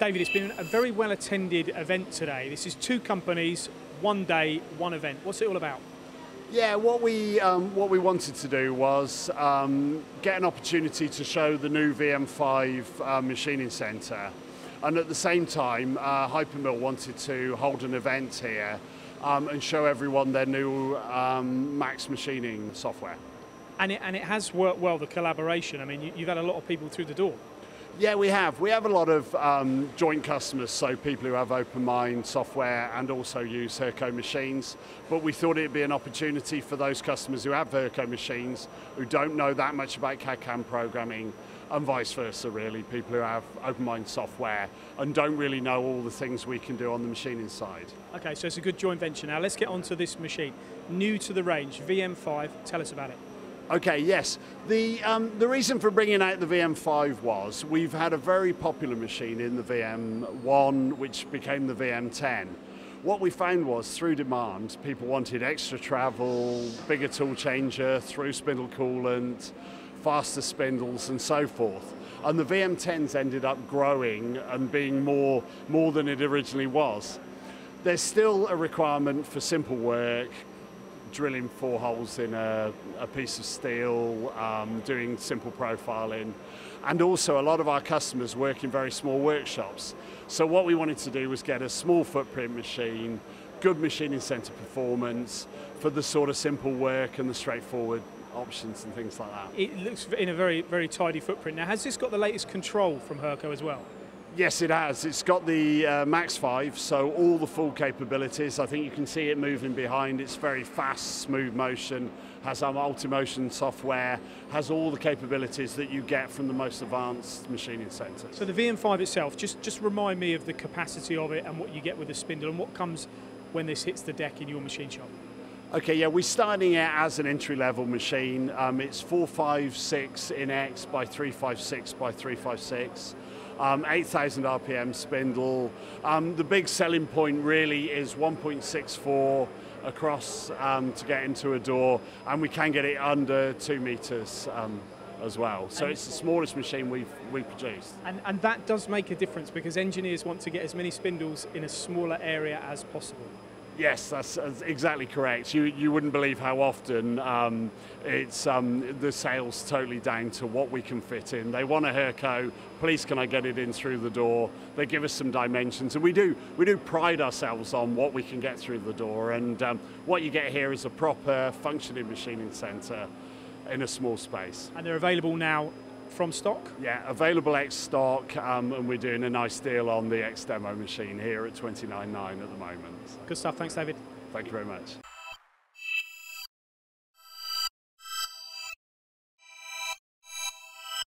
David, it's been a very well attended event today. This is two companies, one day, one event. What's it all about? Yeah, what we um, what we wanted to do was um, get an opportunity to show the new VM5 uh, machining centre, and at the same time, uh, Hypermill wanted to hold an event here um, and show everyone their new um, MAXX Machining software. And it, and it has worked well, the collaboration. I mean, you, you've had a lot of people through the door. Yeah, we have. We have a lot of um, joint customers, so people who have OpenMind software and also use Hurco machines. But we thought it'd be an opportunity for those customers who have Hurco machines, who don't know that much about CAD-CAM programming, and vice versa, really. People who have OpenMind software and don't really know all the things we can do on the machining side. Okay, so it's a good joint venture. Now let's get on to this machine. New to the range, VM5. Tell us about it. Okay, yes. The, um, the reason for bringing out the VM5 was we've had a very popular machine in the VM1, which became the VM10. What we found was through demand, people wanted extra travel, bigger tool changer, through spindle coolant, faster spindles, and so forth. And the VM10s ended up growing and being more, more than it originally was. There's still a requirement for simple work, drilling four holes in a, a piece of steel, um, doing simple profiling, and also a lot of our customers work in very small workshops. So what we wanted to do was get a small footprint machine, good machining centre performance for the sort of simple work and the straightforward options and things like that. It looks in a very, very tidy footprint. Now, has this got the latest control from Hurco as well? Yes, it has. It's got the uh, Max 5, so all the full capabilities. I think you can see it moving behind. It's very fast, smooth motion, has our multi-motion software, has all the capabilities that you get from the most advanced machining centres. So the VM5 itself, just, just remind me of the capacity of it and what you get with the spindle and what comes when this hits the deck in your machine shop. Okay, yeah, we're starting it as an entry-level machine. Um, it's 456 in X by 356 by 356 um, 8,000 RPM spindle. Um, the big selling point really is 1.64 across um, to get into a door, and we can get it under two meters um, as well. So and it's the smallest machine we've, we've produced. And, and that does make a difference because engineers want to get as many spindles in a smaller area as possible. Yes, that's, that's, exactly correct. You, you wouldn't believe how often um, it's um, the sales totally down to what we can fit in. They want a Hurco, please can I get it in through the door? They give us some dimensions, and we do we do pride ourselves on what we can get through the door. And um, what you get here is a proper functioning machining centre in a small space. And they're available now from stock? Yeah, available X stock, um, and we're doing a nice deal on the X demo machine here at 29.9 at the moment. Good stuff. Thanks, David. Thank you very much.